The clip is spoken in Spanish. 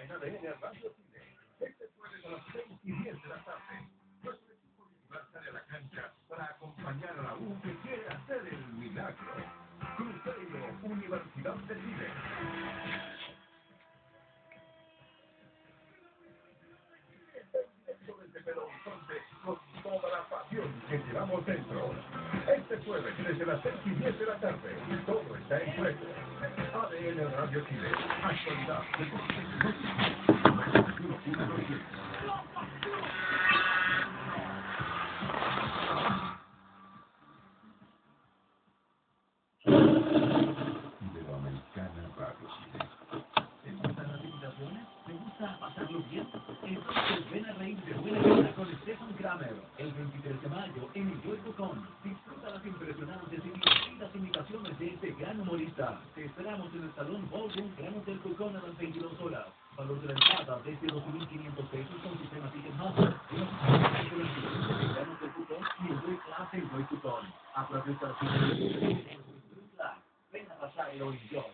en ADN Radio Chile. Este jueves a las 6 y 10 de la tarde. Nuestro equipo titular sale a la cancha para acompañar a la U que quiere hacer el milagro. Cruzeiro, Universidad de Chile. Con toda la pasión que llevamos dentro. Este jueves, desde las 6 y 10 de la tarde, todo está en juego. ADN Radio Chile. Actualidad, noche. Iberoamericana Radio Chile. ¿Te gustan las invitaciones? ¿Te gusta pasarlo bien? Entonces ven a reír de buena gana con Stefan Kramer el 23 de mayo en el Joy Con. Disfruta las impresionantes y divertidas imitaciones de este gran humorista. Te esperamos en el Salón Ballroom Gran Hotel Cucón a las 22 horas. Valor de la entrada desde 2.500 pesos con sistema Ticketmaster. El Gran Hotel Cucón y el Joy Class en Joy Cucón. A través de las Ven a pasarlo en Joy.